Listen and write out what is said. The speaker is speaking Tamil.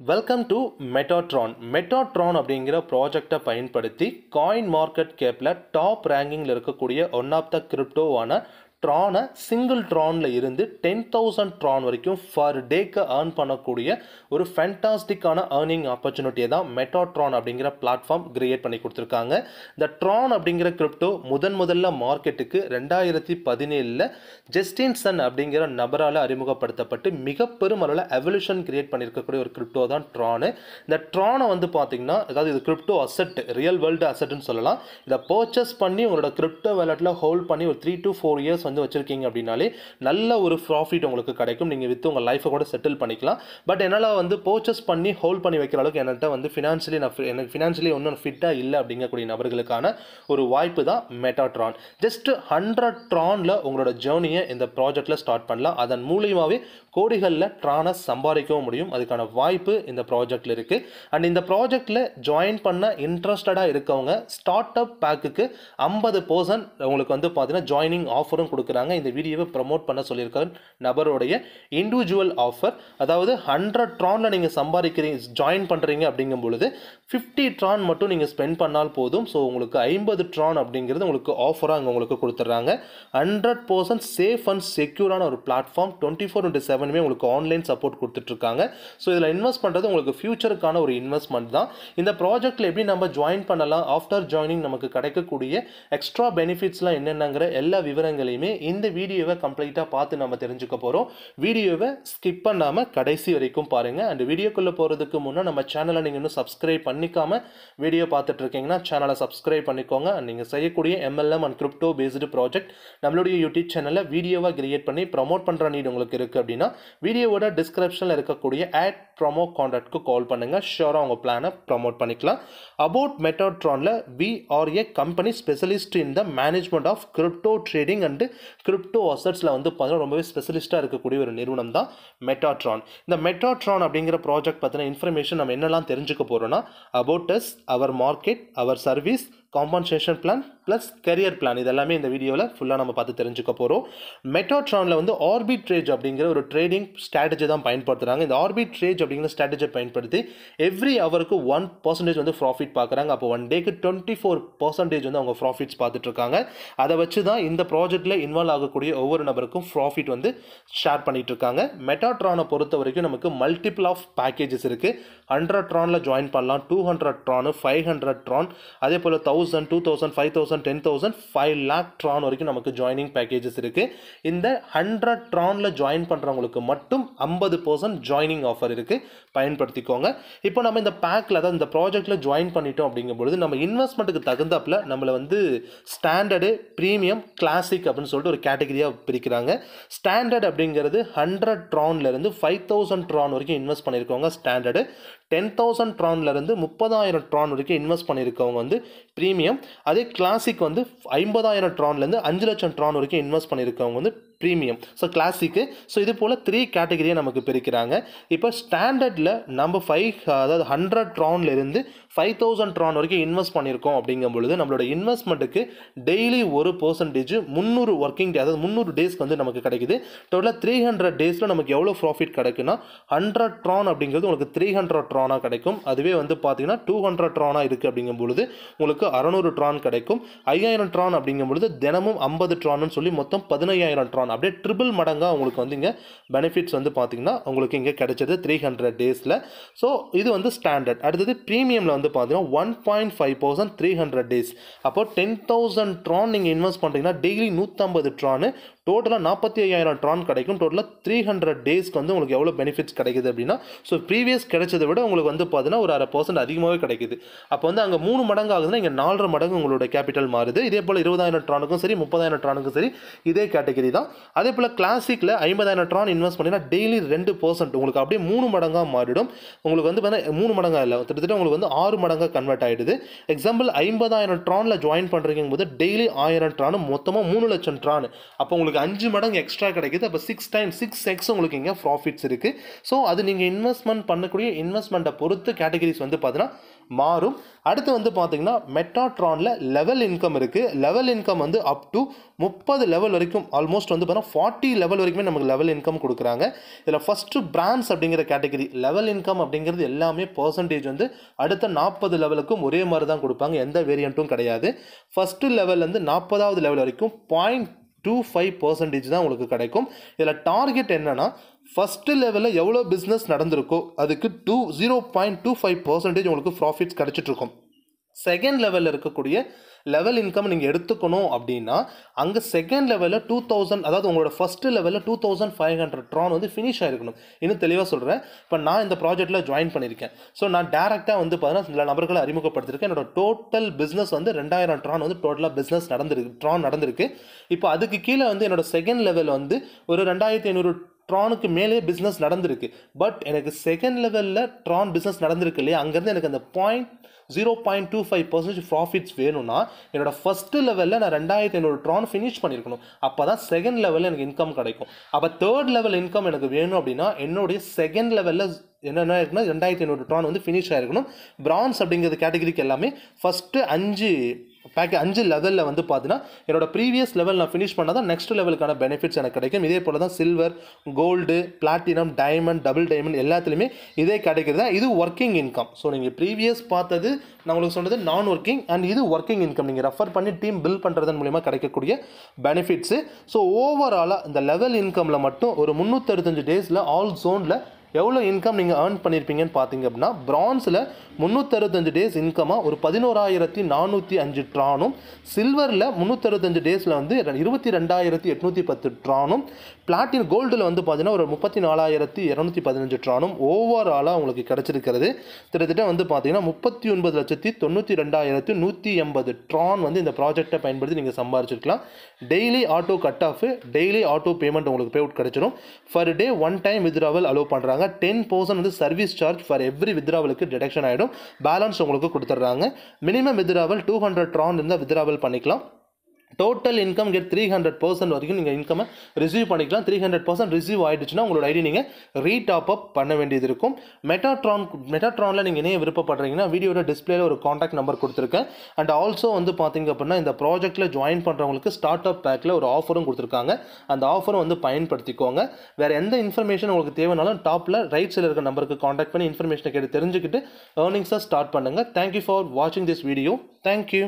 வெல்கம் டு மெட்டாட்ரான் மெட்டாட்ரான் அப்படிங்கிற ப்ராஜெக்டை பயன்படுத்தி காயின் மார்க்கெட் கேப்பில் டாப் ரேங்கிங்கில் இருக்கக்கூடிய ஒன் ஆஃப் த கிரிப்டோவான ட்ரானை சிங்கிள் ட்ரானில் இருந்து டென் தௌசண்ட் ட்ரான் வரைக்கும் ஃபர் டேக்கு ஏர்ன் பண்ணக்கூடிய ஒரு ஃபேண்டாஸ்டிக்கான ஏர்னிங் ஆப்பர்ச்சுனிட்டியை தான் மெட்டாட்ரான் அப்படிங்கிற பிளாட்ஃபார்ம் கிரியேட் பண்ணி கொடுத்துருக்காங்க. இந்த ட்ரான் அப்படிங்கிற கிரிப்டோ முதன் முதல்ல மார்க்கெட்டுக்கு ரெண்டாயிரத்தி பதினேழில் ஜஸ்டின் சன் அப்படிங்கிற நபரால் அறிமுகப்படுத்தப்பட்டு மிக பெரும் அளவில் எவல்யூஷன் கிரியேட் பண்ணியிருக்கக்கூடிய ஒரு கிரிப்டோ தான் ட்ரானு இந்த ட்ரானை வந்து பார்த்தீங்கன்னா அதாவது இது கிரிப்டோ அசெட் ரியல் வேர்ல்டு அசெட்னு சொல்லலாம். இதை பர்ச்சேஸ் பண்ணி உங்களோட கிரிப்டோ வேலட்டில் ஹோல்ட் பண்ணி ஒரு த்ரீ டு ஃபோர் இயர்ஸ் வந்து வச்சுருக்கீங்க அப்படின்னாலே நல்ல ஒரு ப்ராஃபிட் உங்களுக்கு கிடைக்கும். நீங்கள் விற்று உங்கள் லைஃப்பை கூட செட்டில் பண்ணிக்கலாம். பட் என்னால் வந்து பர்ச்சேஸ் பண்ணி ஹோல்ட் பண்ணி வைக்கிற அளவுக்கு என்கிட்ட வந்து ஃபினான்ஷியலி நான் எனக்கு ஃபினான்ஷியலி ஒன்றும் ஃபிட்டாக இல்லை அப்படிங்கக்கூடிய நபர்களுக்கான ஒரு வாய்ப்பு தான் மெட்டாட்ரான் ஜஸ்ட் ஹண்ட்ரட் ட்ரானில் உங்களோட ஜேர்னியை இந்த ப்ராஜெக்டில் ஸ்டார்ட் பண்ணலாம். அதன் மூலியமாகவே கோடிகளில் ட்ரானை சம்பாதிக்கவும் முடியும். அதுக்கான வாய்ப்பு இந்த ப்ராஜெக்டில் இருக்குது அண்ட் இந்த ப்ராஜெக்டில் ஜாயின் பண்ண இன்ட்ரெஸ்டடாக இருக்கவங்க ஸ்டார்ட் அப் பேக்குக்கு ஐம்பது பர்சன்ட் உங்களுக்கு வந்து பார்த்தீங்கன்னா ஜாயினிங் ஆஃபரும் கொடுக்குறாங்க. இந்த வீடியோவை ப்ரமோட் பண்ண சொல்லியிருக்க நபருடைய இண்டிவிஜுவல் ஆஃபர் அதாவது ஹண்ட்ரட் ட்ரானில் நீங்கள் சம்பாதிக்கிறீங்க ஜாயின் பண்ணுறீங்க அப்படிங்கும் பொழுது ஃபிஃப்டி ட்ரான் மட்டும் நீங்கள் ஸ்பெண்ட் பண்ணால் போதும். ஸோ உங்களுக்கு ஐம்பது ட்ரான் அப்படிங்கிறது உங்களுக்கு ஆஃபராக அங்கே உங்களுக்கு கொடுத்துட்றாங்க. ஹண்ட்ரட் பர்சன்ட் சேஃப் அண்ட் செக்யூரான ஒரு பிளாட்ஃபார்ம் டுவெண்ட்டி ஃபோர் இன்ட்டு செவனுமே உங்களுக்கு ஆன்லைன் சப்போர்ட் கொடுத்துட்ருக்காங்க. ஸோ இதில் இன்வெஸ்ட் பண்ணுறது உங்களுக்கு ஃபியூச்சருக்கான ஒரு இன்வெஸ்ட்மெண்ட் தான். இந்த ப்ராஜெக்ட்டில் எப்படி நம்ம ஜாயின் பண்ணலாம்? ஆஃப்டர் ஜாயினிங் நமக்கு கிடைக்கக்கூடிய எக்ஸ்ட்ரா பெனிஃபிட்ஸ்லாம் என்னென்னங்கிற எல்லா விவரங்களையுமே இந்த வீடியோவை கம்ப்ளீட்டாக பார்த்து நம்ம தெரிஞ்சுக்க போகிறோம் வீடியோவை ஸ்கிப் பண்ணாமல் கடைசி வரைக்கும் பாருங்கள் அண்ட் வீடியோக்குள்ளே போகிறதுக்கு முன்னே நம்ம சேனலை நீங்கள் இன்னும் சப்ஸ்கிரைப் பண்ணிக்காம வீடியோ பார்த்துட்டு இருக்கீங்கன்னா சேனலை சப்ஸ்கிரைப் பண்ணிக்கோங்க. அண்ட் நீங்கள் செய்யக்கூடிய MLM and crypto based project நம்மளுடைய யூடியூப் சேனலில் வீடியோவாக கிரியேட் பண்ணி ப்ரமோட் பண்ணுற நீட் உங்களுக்கு இருக்குது அப்படின்னா வீடியோவோட டிஸ்கிரிப்ஷனில் இருக்கக்கூடிய ஆட் ப்ரொமோ காண்டாக்ட்க்கு கால் பண்ணுங்கள் ஷோராக உங்கள் பிளானை ப்ரமோட் பண்ணிக்கலாம். About மெட்டாட்ரானில் we are a company specialist in the management of crypto trading and crypto அசட்ஸில் வந்து பார்த்தீங்கன்னா ரொம்பவே ஸ்பெஷலிஸ்ட்டாக இருக்கக்கூடிய ஒரு நிறுவனம் தான் மெட்டாட்ரான் இந்த மெட்டாட்ரான் அப்படிங்கிற ப்ராஜெக்ட் பற்றின இன்ஃபர்மேஷன் நம்ம என்னெல்லாம் தெரிஞ்சுக்க போகிறோன்னா about us our market our service compensation plan plus career plan இதெல்லாமே இந்த வீடியோவில் ஃபுல்லாக நம்ம பார்த்து தெரிஞ்சுக்க போகிறோம் மெட்டோட்ரானில் வந்து ஆர்பிட் ட்ரேஜ் அப்படிங்கிற ஒரு ட்ரேடிங் ஸ்ட்ராட்டஜி தான் பயன்படுத்துகிறாங்க இந்த ஆர்பிட் ட்ரேஜ் அப்படிங்கிற ஸ்ட்ராட்டஜி பயன்படுத்தி எவ்ரி அவருக்கு ஒன் பர்சன்டேஜ் வந்து ப்ராஃபிட் பார்க்குறாங்க. அப்போ ஒன் டேக்கு டுவெண்ட்டி ஃபோர் பர்சன்டேஜ் வந்து அவங்க ப்ராஃபிட்ஸ் பார்த்துட்ருக்காங்க அதை வச்சு தான் இந்த ப்ராஜெக்ட்டில் இன்வால்வ் ஆகக்கூடிய ஒவ்வொரு நபருக்கும் ப்ராஃபிட் வந்து ஷேர் பண்ணிகிட்ருக்காங்க இருக்காங்க. மெட்டாட்ரானை பொறுத்த வரைக்கும் நமக்கு மல்டிபிள் ஆஃப் பேக்கேஜஸ் இருக்குது ஹண்ட்ரட் ட்ரானில் ஜாயின் பண்ணலாம். Two hundred Tron five hundred Tron அதே போல் thousand thousand two thousand five thousand ten thousand five lakh Tron வரைக்கும் நமக்கு ஜாயினிங் பேக்கேஜஸ் இருக்குது இந்த ஹண்ட்ரட் ட்ரானில் ஜாயின் பண்ணுறவங்களுக்கு மட்டும் ஐம்பது பர்சன்ட் ஜாயினிங் ஆஃபர் இருக்குது பயன்படுத்திக்கோங்க. இப்போ நம்ம இந்த பேக்கில் அதாவது இந்த ப்ராஜெக்ட்டில் ஜாயின் பண்ணிட்டோம் அப்படிங்கும்பொழுது நம்ம இன்வெஸ்ட்மெண்ட்டுக்கு தகுந்தாப்பில் நம்மளை வந்து ஸ்டாண்டர்டு ப்ரீமியம் கிளாசிக் அப்படின்னு சொல்லிட்டு ஒரு கேட்டகரியாக பிரிக்கிறாங்க. ஸ்டாண்டர்ட் அப்படிங்கிறது ஹண்ட்ரட் ட்ரான்லேருந்து ஃபைவ் தௌசண்ட் ட்ரான் வரைக்கும் இன்வெஸ்ட் பண்ணியிருக்கோங்க ஸ்டாண்டர்டு டென் தௌசண்ட் ட்ரான்லேருந்து முப்பதாயிரம் ட்ரான் வரைக்கும் இன்வெஸ்ட் பண்ணியிருக்கவங்க வந்து ப்ரீமியம் அதே கிளாசிக் வந்து ஐம்பதாயிரம் ட்ரான்லேருந்து அஞ்சு லட்சம் ட்ரான் வரைக்கும் இன்வெஸ்ட் பண்ணியிருக்கவங்க வந்து ப்ரீமியம் ஸோ கிளாசிக்கு ஸோ இது போல் த்ரீ கேட்டகரியை நமக்கு பிரிக்கிறாங்க. இப்போ ஸ்டாண்டர்டில் நம்ம ஃபைவ் அதாவது ஹண்ட்ரட் ட்ரான்லேருந்து ஃபைவ் தௌசண்ட் ட்ரான் வரைக்கும் இன்வெஸ்ட் பண்ணியிருக்கோம் அப்படிங்கும் பொழுது நம்மளோட இன்வெஸ்ட்மெண்ட்டுக்கு டெய்லி ஒரு பர்சன்டேஜ் முந்நூறு ஒர்க்கிங் டே அதாவது முந்நூறு டேஸ்க்கு வந்து நமக்கு கிடைக்குது. டோட்டலாக த்ரீ ஹண்ட்ரட் டேஸில் நமக்கு எவ்வளோ ப்ராஃபிட் கிடைக்குன்னா ஹண்ட்ரட் ட்ரான் அப்படிங்கிறது உங்களுக்கு த்ரீ ஹண்ட்ரட் ட்ரானாக கிடைக்கும். அதுவே வந்து பார்த்தீங்கன்னா டூ ஹண்ட்ரட் ட்ரானாக இருக்குது அப்படிங்கும் பொழுது உங்களுக்கு அறநூறு ட்ரான் கிடைக்கும். ஐயாயிரம் ட்ரான் அப்படிங்கும் பொழுது தினமும் ஐம்பது ட்ரான்னு சொல்லி மொத்தம் பதினையாயிரம் ட்ரான் அப்படியே ட்ரிபிள் மடங்காக உங்களுக்கு வந்து இங்கே பெனிஃபிட்ஸ் வந்து பார்த்தீங்கன்னா உங்களுக்கு இங்கே கிடைச்சது த்ரீ ஹண்ட்ரட் டேஸில் ஸோ இது வந்து ஸ்டாண்டர்ட் அடுத்தது ப்ரீமியமில் வந்து பார்த்தீங்கன்னா one point five percent three hundred days அப்போ டென் தௌசண்ட் ட்ரான் நீங்கள் இன்வெஸ்ட் பண்ணுறீங்கன்னா டெய்லி நூற்றம்பது ட்ரானு டோட்டலாக நாற்பத்தி ஐயாயிரம் ட்ரான் கிடைக்கும். டோட்டலாக த்ரீ ஹண்ட்ரட் டேஸ்க்கு வந்து உங்களுக்கு எவ்வளோ பெனிஃபிட்ஸ் கிடைக்குது அப்படின்னா ஸோ ப்ரீவியஸ் கிடைச்சதை விட உங்களுக்கு வந்து பார்த்தீங்கன்னா ஒரு அரை பர்சன்ட் அதிகமாகவே கிடைக்குது. அப்போ வந்து அங்கே மூணு மடங்கு ஆகுதுன்னா இங்கே நாலரை மடங்கு உங்களோட கேபிட்டல் மாறுது. இதே போல் இருபதாயிரம் ட்ரானுக்கும் சரி முப்பதாயிரம் ட்ரானுக்கும் சரி இதே கேட்டகரி தான். அதே போல் கிளாசிக்கில் ஐம்பதாயிரம் ட்ரான் இன்வெஸ்ட் பண்ணிங்கன்னா டெய்லி ரெண்டு பர்சன்ட் உங்களுக்கு அப்படியே மூணு மடங்காக மாறிடும். உங்களுக்கு வந்து பார்த்தீங்கன்னா மூணு மடங்காக இல்லை கிட்டத்தட்ட உங்களுக்கு வந்து ஆறு மடங்காக கன்வெர்ட் ஆகிடுது எக்ஸாம்பிள் ஐம்பதாயிரம் ட்ரானில் ஜாயின் பண்ணுறீங்க போது டெய்லி ஆயிரம் ட்ரானு மொத்தமாக மூணு லட்சம் ட்ரான் அப்போ உங்களுக்கு அஞ்சு மடங்கு எக்ஸ்ட்ரா கிடைக்குது. அப்போ சிக்ஸ் டைம் சிக்ஸ் எக்ஸ் உங்களுக்கு இங்கே ப்ராஃபிட்ஸ் இருக்குது ஸோ அது நீங்கள் இன்வெஸ்ட்மெண்ட் பண்ணக்கூடிய இன்வெஸ்ட்மெண்ட்டை பொறுத்து கேட்டகரிஸ் வந்து பார்த்தீங்கன்னா மாறும். அடுத்து வந்து பார்த்தீங்கன்னா மெட்டாட்ரானில் லெவல் இன்கம் இருக்குது லெவல் இன்கம் வந்து அப் டு முப்பது லெவல் வரைக்கும் ஆல்மோஸ்ட் வந்து பார்த்தீங்கன்னா ஃபார்ட்டி லெவல் வரைக்குமே நமக்கு லெவல் இன்கம் கொடுக்குறாங்க. இதில் ஃபஸ்ட்டு பிராண்ட்ஸ் அப்படிங்கிற கேட்டகரி லெவல் இன்கம் அப்படிங்கிறது எல்லாமே பர்சன்டேஜ் வந்து அடுத்த நாற்பது லெவலுக்கும் ஒரே மாதிரி தான் கொடுப்பாங்க. எந்த வேரியண்ட்டும் கிடையாது. ஃபஸ்ட்டு லெவல்லேருந்து நாற்பதாவது லெவல் வரைக்கும் பாயிண்ட் டூ ஃபைவ் பர்சன்டேஜ் தான் உங்களுக்கு கிடைக்கும். இதில் டார்கெட் என்னென்னா ஃபஸ்ட்டு லெவலில் எவ்வளோ பிஸ்னஸ் நடந்திருக்கோ அதுக்கு two zero point two five percentage உங்களுக்கு ப்ராஃபிட்ஸ் கிடச்சிட்ருக்கும் செகண்ட் லெவலில் இருக்கக்கூடிய லெவல் இன்கம் நீங்கள் எடுத்துக்கணும் அப்படின்னா அங்கே செகண்ட் லெவலில் டூ தௌசண்ட் அதாவது உங்களோட ஃபஸ்ட்டு லெவலில் two thousand five hundred Tron வந்து ஃபினிஷ் ஆகிருக்கணும் இன்னும் தெளிவாக சொல்கிறேன் இப்போ நான் இந்த ப்ராஜெக்ட்டில் ஜாயின் பண்ணியிருக்கேன். ஸோ நான் டேரெக்டாக வந்து பார்த்தீங்கன்னா சில நபர்களை அறிமுகப்படுத்திருக்கேன் என்னோட டோட்டல் பிஸ்னஸ் வந்து ரெண்டாயிரம் ட்ரான் வந்து டோட்டலாக பிஸ்னஸ் நடந்திருக்கு ட்ரான் நடந்திருக்கு. இப்போ அதுக்கு கீழே வந்து என்னோட செகண்ட் லெவல் வந்து ஒரு ரெண்டாயிரத்தி ஐநூறு ட்ரானுக்கு மேலே பிஸ்னஸ் நடந்திருக்கு. பட் எனக்கு செகண்ட் லெவலில் ட்ரான் பிஸ்னஸ் நடந்திருக்கு இல்லையா? அங்கேருந்து எனக்கு அந்த point zero point two five percentage profits வேணும்னா என்னோடய ஃபஸ்ட்டு லெவலில் நான் ரெண்டாயிரத்தி ஐநூறு ட்ரான் ஃபினிஷ் பண்ணியிருக்கணும். அப்போ தான் செகண்ட் லெவலில் எனக்கு இன்கம் கிடைக்கும். அப்போ தேர்ட் லெவல் இன்கம் எனக்கு வேணும் அப்படின்னா என்னுடைய செகண்ட் லெவலில் என்னென்ன இருக்குன்னா ரெண்டாயிரத்தி ஐநூறு ட்ரான் வந்து ஃபினிஷ் ஆகிருக்கணும் பிரான்ஸ் அப்படிங்கிறது கேட்டகரிக்கு எல்லாமே ஃபஸ்ட்டு அஞ்சு பேக்கே அஞ்சு லெவலில் வந்து பார்த்தீங்கன்னா என்னோட ப்ரீவியஸ் லெவல் நான் ஃபினிஷ் பண்ணால் தான் நெக்ஸ்ட் லெவலுக்கான பெனிஃபிட்ஸ் எனக்கு கிடைக்கும். இதே போல் தான் silver gold platinum diamond double diamond எல்லாத்துலேயுமே இதே கிடைக்கிறது இது ஒர்க்கிங் இன்கம் ஸோ நீங்கள் ப்ரீவியஸ் பார்த்தது நான் உங்களுக்கு சொன்னது நான் ஒர்க்கிங் அண்ட் இது ஒர்க்கிங் இன்கம் நீங்கள் ரெஃபர் பண்ணி டீம் பில் பண்ணுறதன் மூலிமா கிடைக்கக்கூடிய பெனிஃபிட்ஸு ஸோ ஓவராலாக இந்த லெவல் இன்கமில் மட்டும் ஒரு முந்நூற்றறுபத்தஞ்சு டேஸில் ஆல் ஜோனில் எவ்வளோ இன்கம் நீங்கள் ஏர்ன் பண்ணியிருப்பீங்கன்னு பார்த்தீங்க அப்படின்னா பிரான்ஸில் முந்நூற்றறுபத்தஞ்சு டேஸ் இன்கமாக ஒரு பதினோராயிரத்தி நானூற்றி அஞ்சு ட்ரானும் சில்வரில் முந்நூற்றறுபத்தஞ்சு டேஸில் வந்து இருபத்தி ரெண்டாயிரத்தி எட்நூற்றி பத்து ட்ரானும் பிளாட்டின் கோல்டில் வந்து பார்த்தீங்கன்னா ஒரு முப்பத்தி நாலாயிரத்தி இரநூத்தி பதினஞ்சு ட்ரானும் ஓவராலாக உங்களுக்கு கிடச்சிருக்கிறது. கிட்டத்தட்ட வந்து பார்த்தீங்கன்னா முப்பத்தி ஒன்பது லட்சத்தி தொண்ணூற்றி ரெண்டாயிரத்தி நூற்றி எண்பது ட்ரான் வந்து இந்த ப்ராஜெக்டை பயன்படுத்தி நீங்கள் சம்பாரிச்சிருக்கலாம். Daily auto cut off daily auto payment உங்களுக்கு பே அவுட் கிடச்சிடும் per day one time withdrawal allow பண்ணுறாங்க டென் பர்சன்ட் வந்து சர்வீஸ் சார்ஜ் ஃபார் எவ்ரி வித்ராவலுக்கு டிடக்ஷன் ஆகிடும் பேலன்ஸ் உங்களுக்கு கொடுத்துட்றாங்க. Minimum withdrawal two hundred Tron இருந்தால் வித்ராவல் பண்ணிக்கலாம். Total income get three hundred percent வரைக்கும் நீங்கள் இன்கமை ரிசீவ் பண்ணிக்கலாம். த்ரீ ஹண்ட்ரட் பர்சன்ட் ரிசீவ் ஆகிடுச்சுன்னா உங்களோட ஐடி நீங்கள் ரீடாப் அப் பண்ண வேண்டியது இருக்கும். மெட்டாட்ரான் மெட்டாட்ரானில் நீங்கள் இணைய விருப்பப்படுறீங்கன்னா வீடியோட டிஸ்பிளேல ஒரு காண்டாக்ட் நம்பர் கொடுத்துருக்கேன். அண்ட் ஆல்சோ வந்து பார்த்தீங்க அப்படின்னா இந்த ப்ராஜெக்ட்டில் ஜாயின் பண்ணுறவங்களுக்கு ஸ்டார்ட் அப் பேக்கில் ஒரு ஆஃபரும் கொடுத்துருக்காங்க. அந்த ஆஃபரும் வந்து பயன்படுத்திக்கோங்க. வேறு எந்த இன்ஃபர்மேஷன் உங்களுக்கு தேவைனாலும் டாப்பில் ரைட் சைடில் இருக்க நம்பருக்கு காண்டாக்ட் பண்ணி இன்ஃபர்மேஷனை கேட்டு தெரிஞ்சுக்கிட்டு ஏர்னிங்ஸாக ஸ்டார்ட் பண்ணுங்கள் தேங்க்யூ ஃபார் வாட்சிங் திஸ் வீடியோ தேங்க்யூ